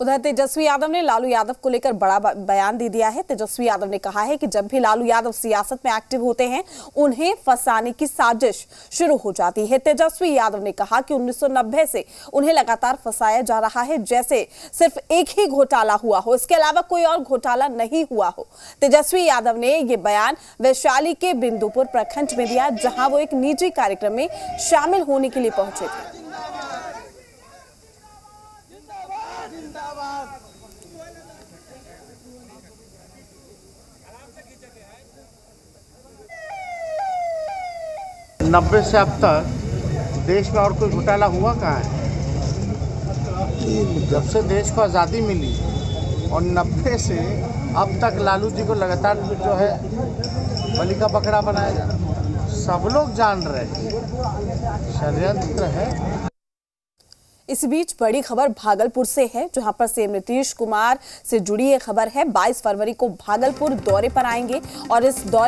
उधर तेजस्वी यादव ने लालू यादव को लेकर बड़ा बयान दे दिया है। तेजस्वी यादव ने कहा है कि जब भी लालू यादव सियासत में एक्टिव होते हैं, उन्हें फंसाने की साजिश शुरू हो जाती है। तेजस्वी यादव ने कहा कि 1990 से उन्हें लगातार फंसाया जा रहा है, जैसे सिर्फ़ एक ही घोटाला हुआ हो। इसके अलावा कोई और घोटाला नहीं हुआ हो। तेजस्वी यादव ने यह बयान वैशाली के बिंदुपुर प्रखंड में दिया, जहाँ वो एक निजी कार्यक्रम में शामिल होने के लिए पहुँचे थे। नब्बे से अब तक देश में और कोई घोटाला हुआ कहाँ है? जब से देश को आज़ादी मिली और नब्बे से अब तक लालू जी को लगातार जो है बलि का बकरा बनाया जा सब लोग जान रहे हैं। षड्यंत्र है। इस बीच बड़ी खबर भागलपुर से है, जहाँ पर सीएम नीतीश कुमार से जुड़ी ये खबर है। 22 फरवरी को भागलपुर दौरे पर आएँगे और इस दौरे